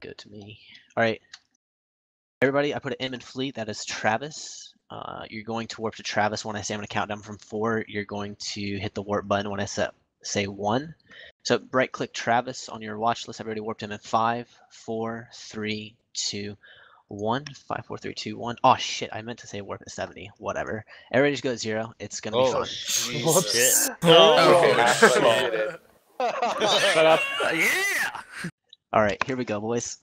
Good to me. All right. Everybody, I put an M in fleet. That is Travis. Uh, you're going to warp to Travis when I say I'm going to count down from four. You're going to hit the warp button when I set, say one. So right click Travis on your watch list. I've already warped him in five, four, three, two, one. Five, four, three, two, one. Oh shit! I meant to say warp at 70. Whatever. Everybody just go at zero. It's gonna be Oh, fun. shit. Oh, Shut up. yeah. All right, here we go, boys.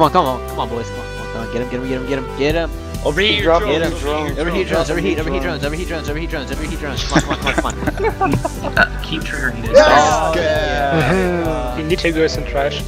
Come on, come on, come on, come on, come on, boys. Come on, come on, come on. Get him, get him, get him, get him, get him. Over here, Drop drone, it, over Overheat drones, overheat, the overheat drones, overheat drones, overheat drones, overheat drones. Come on, come on, come on, come on. Keep triggering this. Yes! Oh, yeah. You need to go some trash.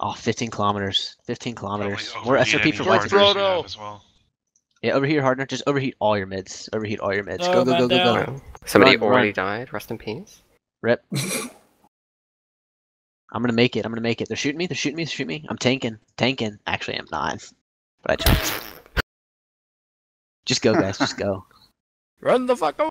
Oh, 15 kilometers. 15 kilometers. Probably More overheat SOP for Frodo. Blitzers. markers we Frodo. as well. Yeah, overheat hardener. Just overheat all your mids. Overheat all your mids. No, go, go, go, go, down. go. Somebody Run, already run. died. Rest in peace. Rip. I'm gonna make it. I'm gonna make it. They're shooting me. They're shooting me. They're shooting me. I'm tanking. Tanking. Actually, I'm not. But I jumped. Just go, guys. Just go. Run the fuck away.